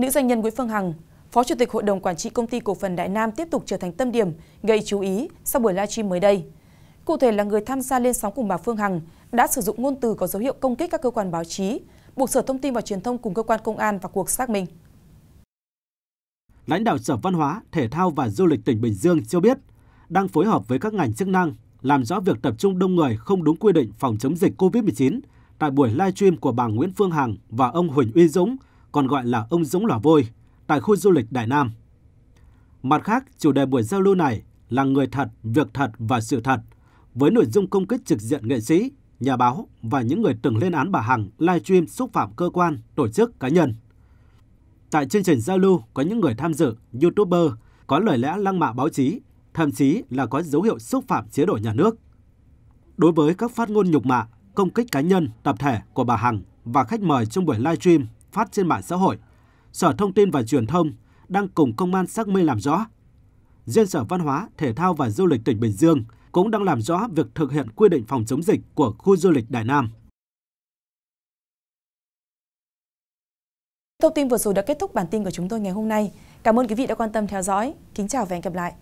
Nữ doanh nhân Nguyễn Phương Hằng, Phó Chủ tịch Hội đồng Quản trị Công ty Cổ phần Đại Nam tiếp tục trở thành tâm điểm gây chú ý sau buổi livestream mới đây. Cụ thể là người tham gia lên sóng cùng bà Phương Hằng đã sử dụng ngôn từ có dấu hiệu công kích các cơ quan báo chí, buộc Sở Thông tin và Truyền thông cùng cơ quan công an vào cuộc xác minh. Lãnh đạo Sở Văn hóa, Thể thao và Du lịch tỉnh Bình Dương cho biết, đang phối hợp với các ngành chức năng làm rõ việc tập trung đông người không đúng quy định phòng chống dịch COVID-19 tại buổi livestream của bà Nguyễn Phương Hằng và ông Huỳnh Uy Dũng, còn gọi là ông Dũng Lò Vôi, tại khu du lịch Đại Nam. Mặt khác, chủ đề buổi giao lưu này là người thật, việc thật và sự thật, với nội dung công kích trực diện nghệ sĩ, nhà báo và những người từng lên án bà Hằng livestream xúc phạm cơ quan, tổ chức, cá nhân. Tại chương trình giao lưu có những người tham dự, youtuber, có lời lẽ lăng mạ báo chí, thậm chí là có dấu hiệu xúc phạm chế độ nhà nước. Đối với các phát ngôn nhục mạ, công kích cá nhân, tập thể của bà Hằng và khách mời trong buổi livestream phát trên mạng xã hội, Sở Thông tin và Truyền thông đang cùng công an xác minh làm rõ. Riêng Sở Văn hóa, Thể thao và Du lịch tỉnh Bình Dương cũng đang làm rõ việc thực hiện quy định phòng chống dịch của khu du lịch Đại Nam. Thông tin vừa rồi đã kết thúc bản tin của chúng tôi ngày hôm nay. Cảm ơn quý vị đã quan tâm theo dõi. Kính chào và hẹn gặp lại.